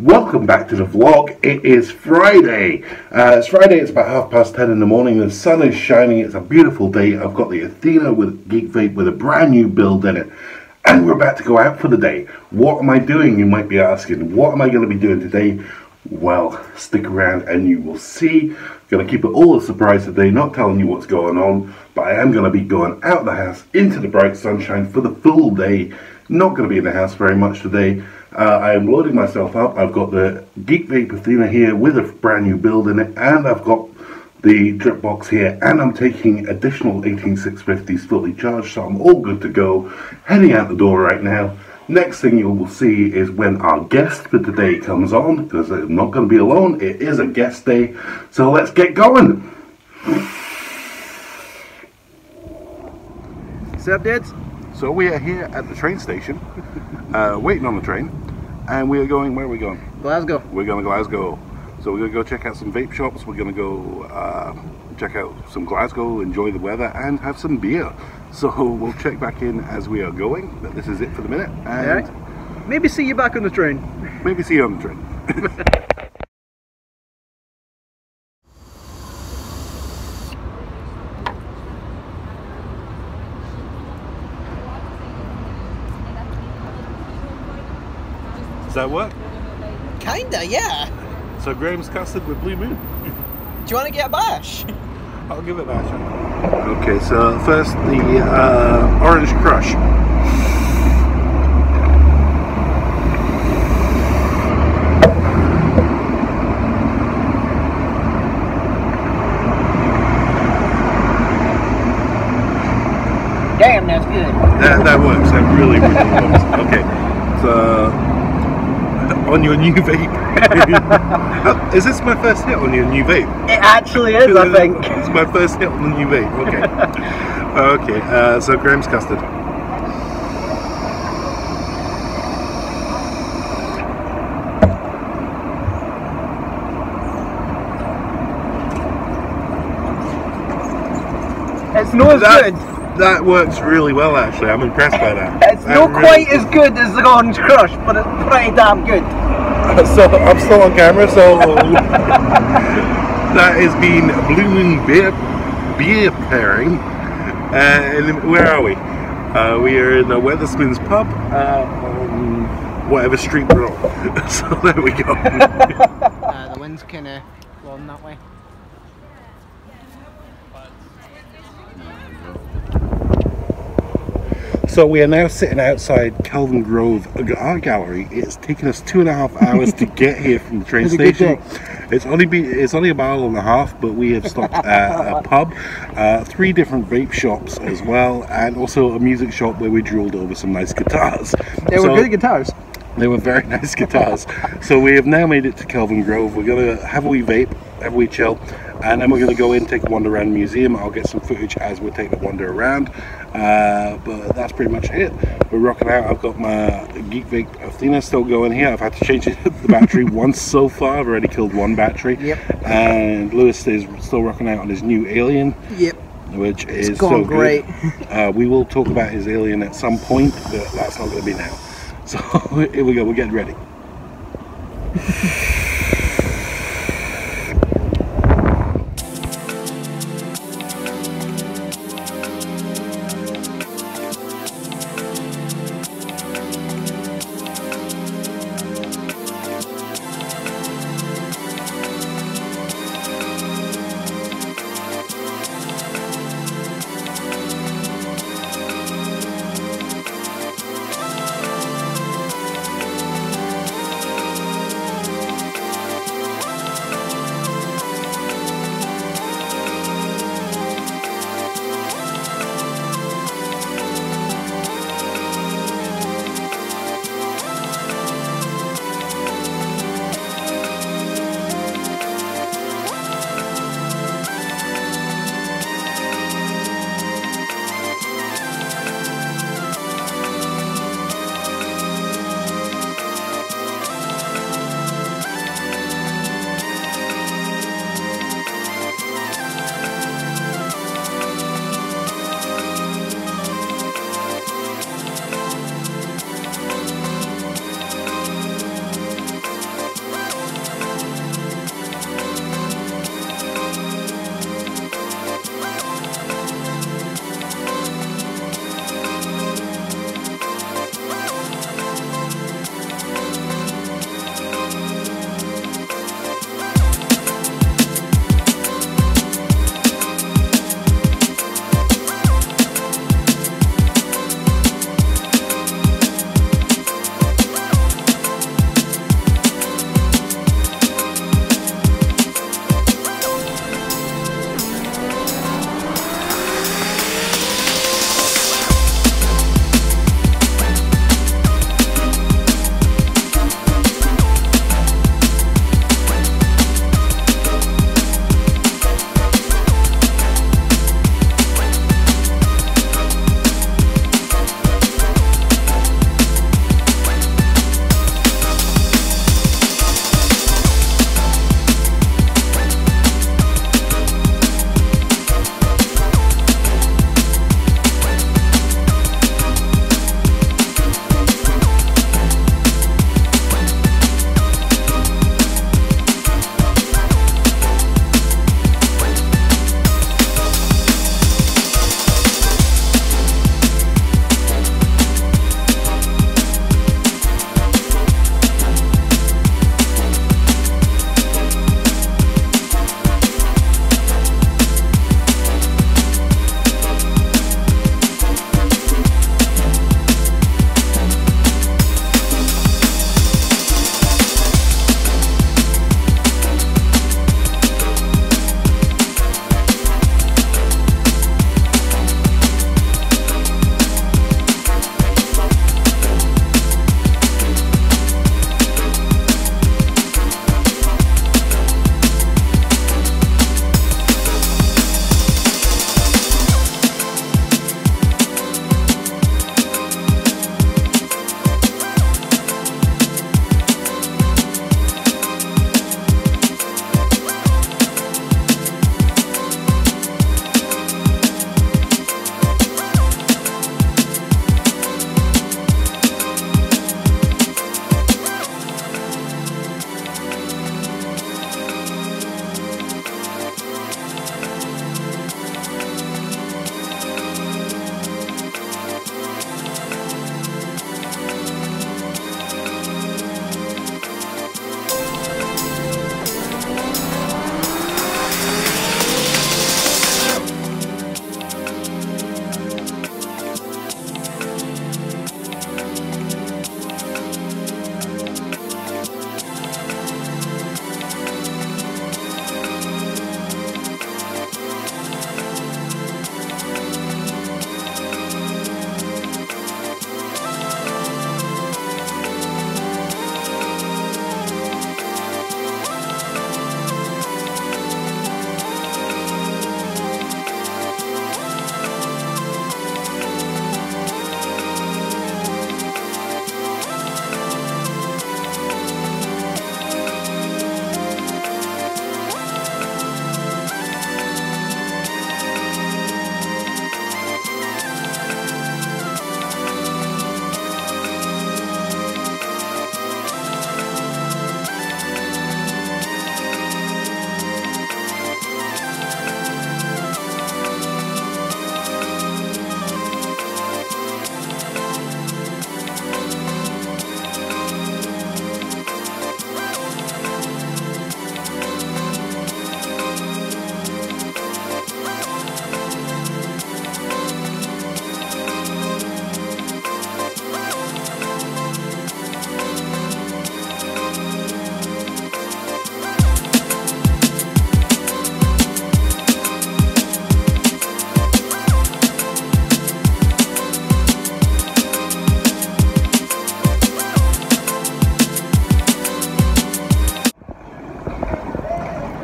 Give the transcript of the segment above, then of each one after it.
Welcome back to the vlog. It is Friday. Uh, it's Friday, it's about half past ten in the morning. The sun is shining, it's a beautiful day. I've got the Athena with Geek Vape with a brand new build in it. And we're about to go out for the day. What am I doing, you might be asking? What am I going to be doing today? Well, stick around and you will see. Going to keep it all a surprise today, not telling you what's going on, but I am going to be going out of the house into the bright sunshine for the full day. Not going to be in the house very much today. Uh, I am loading myself up. I've got the Geek Vape Athena here with a brand new build in it, and I've got the drip box here, and I'm taking additional 18650s fully charged, so I'm all good to go. Heading out the door right now. Next thing you will see is when our guest for today comes on, because I'm not going to be alone, it is a guest day. So let's get going. What's up, dudes? So we are here at the train station, uh, waiting on the train, and we are going, where are we going? Glasgow. We're going to Glasgow. So we're going to go check out some vape shops, we're going to go uh, check out some Glasgow, enjoy the weather, and have some beer. So we'll check back in as we are going, but this is it for the minute, and Alright. Maybe see you back on the train. maybe see you on the train. that work? Kinda, yeah. So Graham's custard with Blue Moon. Do you want to get a bash? I'll give it that shot. Okay, so first the uh, Orange Crush. Damn, that's good. That, that works. That really, really works. Okay, so on your new vape. Is this my first hit on your new vape? It actually is, I think. it's my first hit on the new vape. Okay. okay. Uh, so Graham's custard. It's not as good. That works really well, actually. I'm impressed by that. It's That not really- quite as good as the Orange Crush, but it's pretty damn good. So I'm still on camera, so that has been Blue Moon beer beer pairing. Uh, and where are we? Uh, we are in the Wetherspoons pub uh, on whatever street we're on. so there we go. Uh, the wind's kind of blowing that way. So we are now sitting outside Kelvingrove Art Gallery. It's taken us two and a half hours to get here from the train It's station. It's only be it's only a mile and a half, but we have stopped at a pub, uh, three different vape shops as well, and also a music shop where we drooled over some nice guitars. They were So- good guitars. They were very nice guitars. so we have now made it to Kelvingrove. We're gonna have a wee vape, have a wee chill, and then we're gonna go in, take a wander around the museum. I'll get some footage as we take the wander around. Uh, but that's pretty much it. We're rocking out. I've got my Geek Vape Athena still going here. I've had to change the battery once so far. I've already killed one battery. Yep. And Lewis is still rocking out on his new Alien Yep. which is going so great. Uh, we will talk about his alien at some point, but that's not going to be now. So here we go. We're getting ready.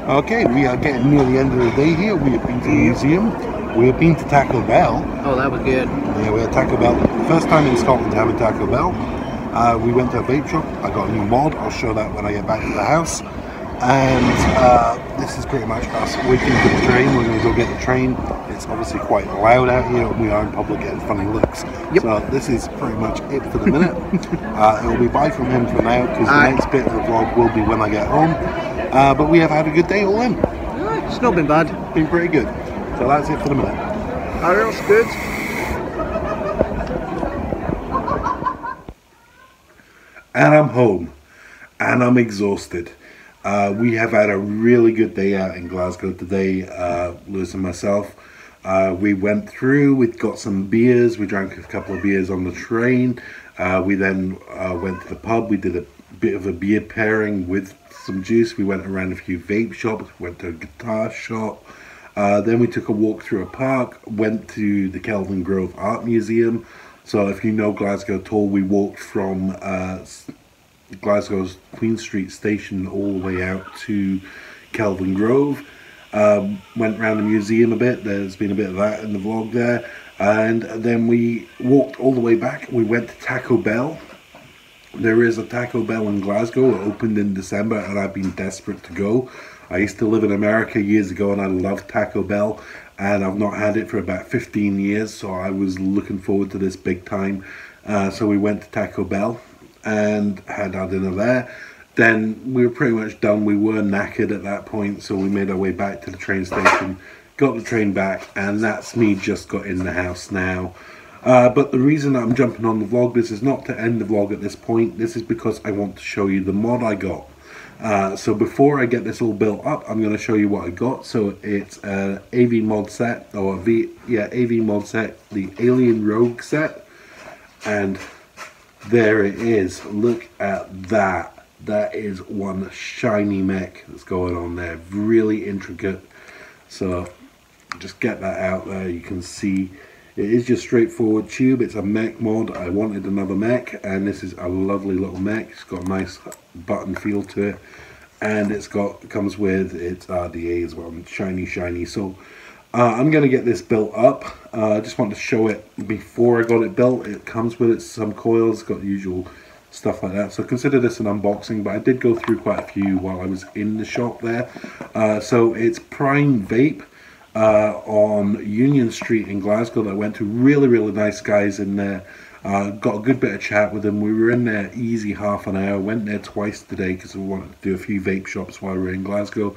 Okay, we are getting near the end of the day here. We have been to the museum. We have been to Taco Bell. Oh, that was good. Yeah, we had Taco Bell. First time in Scotland to have a Taco Bell. Uh, we went to a vape shop. I got a new mod. I'll show that when I get back to the house. And uh, this is pretty much us waiting for the train. We're going to go get the train. It's obviously quite loud out here. We are in public getting funny looks. Yep. So this is pretty much it for the minute. uh, it will be bye from him for now because the next bit of the vlog will be when I get home. Uh, but we have had a good day all in. It's not been bad. Been pretty good. So that's it for the minute. Ariel's good. and I'm home, and I'm exhausted. Uh, we have had a really good day out in Glasgow today, uh, Lewis and myself. Uh, we went through, we got some beers, we drank a couple of beers on the train. Uh, we then uh, went to the pub, we did a bit of a beer pairing with some juice. We went around a few vape shops, went to a guitar shop. Uh, then we took a walk through a park, went to the Kelvingrove Art Museum. So if you know Glasgow at all, we walked from uh, Glasgow's Queen Street station all the way out to Kelvingrove. Um, went around the museum a bit. There's been a bit of that in the vlog there. And then we walked all the way back. We went to Taco Bell. There is a Taco Bell in Glasgow. It opened in December, and I've been desperate to go. I used to live in America years ago, and I loved Taco Bell, and I've not had it for about 15 years. So I was looking forward to this big time. Uh, so we went to Taco Bell and had our dinner there. Then we were pretty much done. We were knackered at that point, so we made our way back to the train station, got the train back, and that's me just got in the house now. Uh, but the reason I'm jumping on the vlog, this is not to end the vlog at this point. This is because I want to show you the mod I got. Uh, so before I get this all built up, I'm going to show you what I got. So it's a AV mod set, or a V, yeah, AV mod set, the Alien Rogue set, and there it is. Look at that. That is one shiny mech that's going on there. Really intricate. So just get that out there. You can see it is just straightforward tube. It's a mech mod. I wanted another mech, and this is a lovely little mech. It's got a nice button feel to it, and it's got comes with its RDA as well. Shiny, shiny. So. Uh, I'm going to get this built up. Uh, I just want to show it before I got it built. It comes with it some coils, got the usual stuff like that. So consider this an unboxing, but I did go through quite a few while I was in the shop there. Uh, so it's Prime Vape uh, on Union Street in Glasgow that I went to. Really, really nice guys in there. Uh, got a good bit of chat with them. We were in there easy half an hour. Went there twice today because we wanted to do a few vape shops while we were in Glasgow.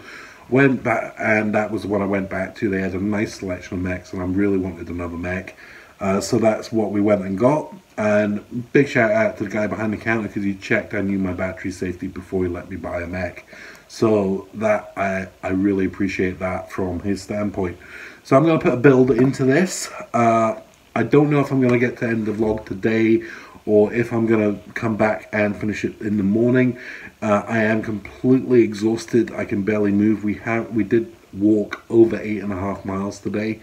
Went back, and that was one I went back to. They had a nice selection of mechs, and I really wanted another mech. Uh, so that's what we went and got. And big shout out to the guy behind the counter because he checked I knew my battery safety before he let me buy a mech. So that I, I really appreciate that from his standpoint. So I'm going to put a build into this. Uh, I don't know if I'm going to get to end the vlog today or if I'm going to come back and finish it in the morning. Uh, I am completely exhausted. I can barely move. We have we did walk over eight and a half miles today.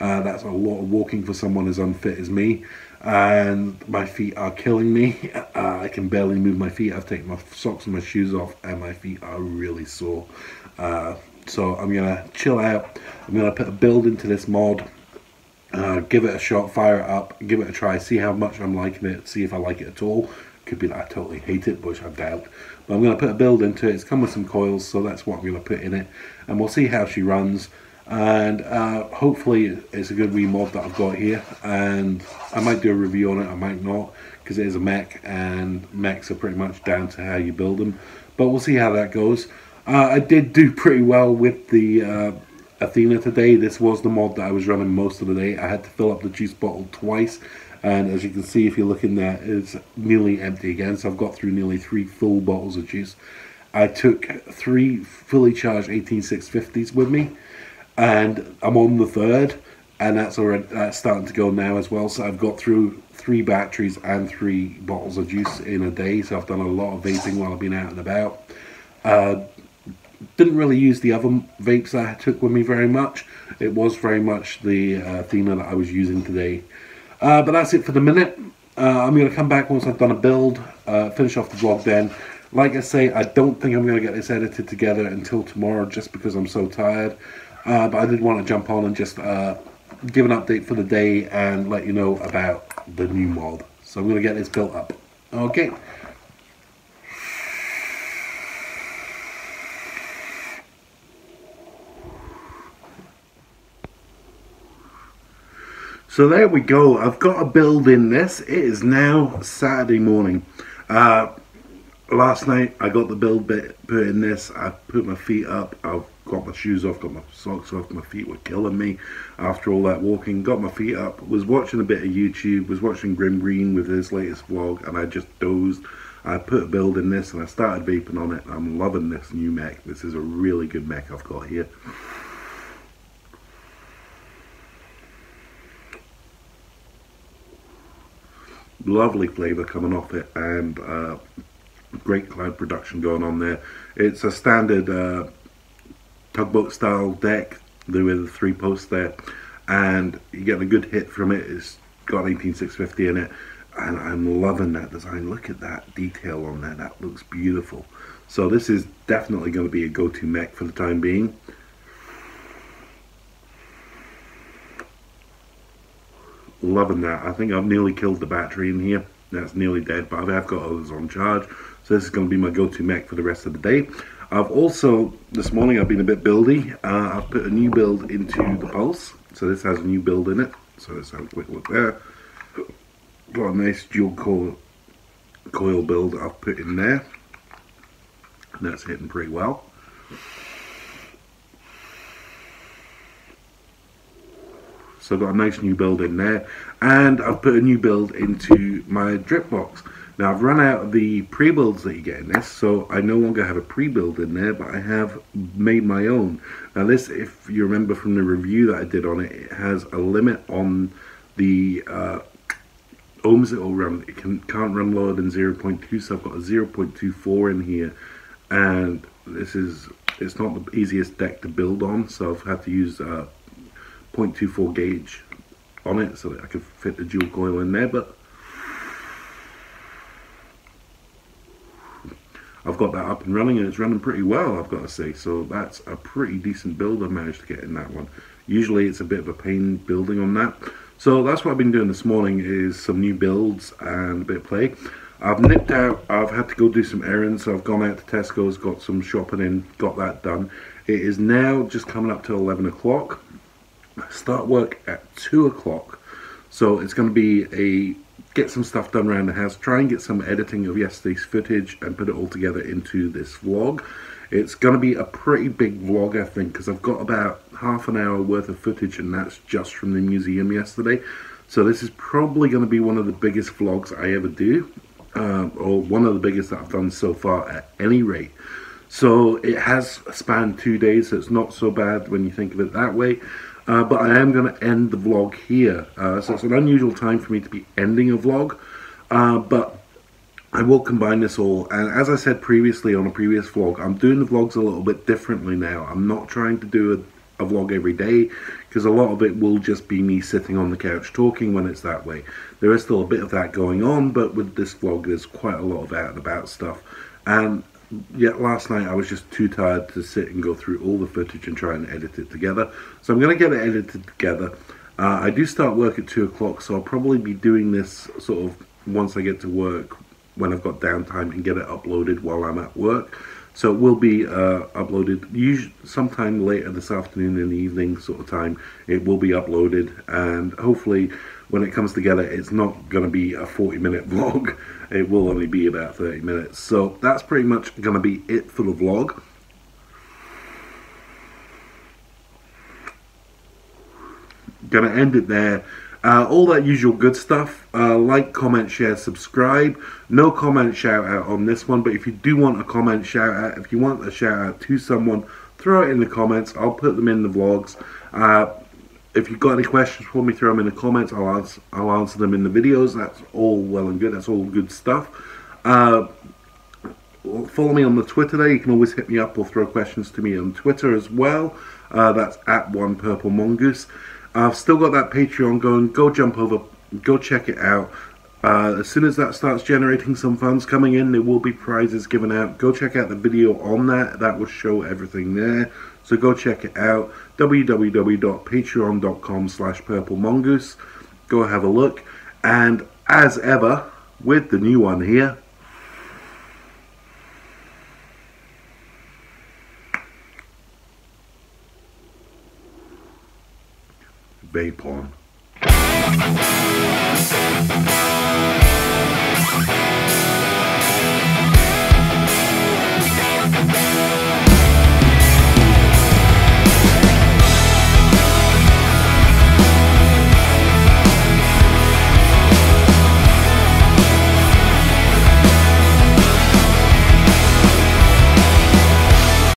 Uh, that's a lot of walking for someone as unfit as me. And my feet are killing me. Uh, I can barely move my feet. I've taken my socks and my shoes off, and my feet are really sore. Uh, so I'm gonna chill out. I'm gonna put a build into this mod. Uh, give it a shot, fire it up, give it a try, see how much I'm liking it, see if I like it at all. Could be that I totally hate it, which I doubt. But I'm going to put a build into it. It's come with some coils, so that's what I'm going to put in it. And we'll see how she runs. And uh, hopefully it's a good wee remod that I've got here. And I might do a review on it, I might not, because it is a mech, and mechs are pretty much down to how you build them. But we'll see how that goes. Uh, I did do pretty well with the uh, Athena today. This was the mod that I was running most of the day. I had to fill up the juice bottle twice. And as you can see, if you look in there, it's nearly empty again. So I've got through nearly three full bottles of juice. I took three fully charged 18650s with me. And I'm on the third. And that's already that's starting to go now as well. So I've got through three batteries and three bottles of juice in a day. So I've done a lot of vaping while I've been out and about. Uh, didn't really use the other vapes that I took with me very much. It was very much the uh, that I was using today. Uh, but that's it for the minute. Uh, I'm going to come back once I've done a build, uh, finish off the vlog then. Like I say, I don't think I'm going to get this edited together until tomorrow just because I'm so tired. Uh, but I did want to jump on and just uh, give an update for the day and let you know about the new mod. So I'm going to get this built up. Okay. So there we go. I've got a build in this. It is now Saturday morning. Uh, last night I got the build bit put in this. I put my feet up. I've got my shoes off, got my socks off. My feet were killing me after all that walking. Got my feet up. Was watching a bit of YouTube. Was watching Grimm Green with his latest vlog, and I just dozed. I put a build in this and I started vaping on it. I'm loving this new mech. This is a really good mech I've got here. lovely flavour coming off it and uh, great cloud production going on there. It's a standard uh, tugboat style deck with the three posts there and you get a good hit from it. It's got 18650 in it and I'm loving that design. Look at that detail on there. That looks beautiful. So this is definitely going to be a go-to mech for the time being. loving that. I think I've nearly killed the battery in here. That's nearly dead, but I have got others on charge. So this is going to be my go-to mech for the rest of the day. I've also, this morning I've been a bit buildy. Uh, I've put a new build into the Pulse. So this has a new build in it. So let's have a quick look there. Got a nice dual coil, coil build I've put in there. And that's hitting pretty well. So I've got a nice new build in there. And I've put a new build into my drip box. Now I've run out of the pre-builds that you get in this, so I no longer have a pre-build in there, but I have made my own. Now this, if you remember from the review that I did on it, it has a limit on the uh, ohms it will run. It can, can't run lower than 0.2, so I've got a 0.24 in here. And this is, it's not the easiest deck to build on, so I've had to use uh, 0.24 gauge on it so that I could fit the dual coil in there but I've got that up and running and it's running pretty well I've got to say. So that's a pretty decent build I've managed to get in that one. Usually it's a bit of a pain building on that. So that's what I've been doing this morning is some new builds and a bit of play. I've nipped out I've had to go do some errands so I've gone out to Tesco's got some shopping in got that done. It is now just coming up to 11 o'clock. Start work at 2 o'clock. So it's going to be a get some stuff done around the house, try and get some editing of yesterday's footage and put it all together into this vlog. It's going to be a pretty big vlog, I think, because I've got about half an hour worth of footage and that's just from the museum yesterday. So this is probably going to be one of the biggest vlogs I ever do, um, or one of the biggest that I've done so far at any rate. So it has spanned two days, so it's not so bad when you think of it that way. Uh, but I am going to end the vlog here. Uh, so it's an unusual time for me to be ending a vlog. Uh, but I will combine this all. And as I said previously on a previous vlog, I'm doing the vlogs a little bit differently now. I'm not trying to do a, a vlog every day because a lot of it will just be me sitting on the couch talking when it's that way. There is still a bit of that going on, but with this vlog there's quite a lot of out and about stuff. And yet last night I was just too tired to sit and go through all the footage and try and edit it together. So I'm going to get it edited together. Uh, I do start work at 2 o'clock, so I'll probably be doing this sort of once I get to work when I've got downtime and get it uploaded while I'm at work. So it will be uh, uploaded usually sometime later this afternoon in the evening sort of time. It will be uploaded and hopefully when it comes together it's not going to be a 40 minute vlog. It will only be about 30 minutes. So that's pretty much going to be it for the vlog. Gonna end it there. Uh, all that usual good stuff. Uh, like, comment, share, subscribe. No comment shout out on this one, but if you do want a comment shout out, if you want a shout out to someone, throw it in the comments. I'll put them in the vlogs. Uh, if you've got any questions for me, throw them in the comments. I'll answer, I'll answer them in the videos. That's all well and good. That's all good stuff. Uh, follow me on the Twitter there. You can always hit me up or throw questions to me on Twitter as well. Uh, that's at one purple mongoose. I've still got that Patreon going. Go jump over, go check it out. Uh, as soon as that starts generating some funds coming in, there will be prizes given out. Go check out the video on that. That will show everything there. So go check it out. www.patreon.com slash purplemongoose. Go have a look. And as ever, with the new one here, vape.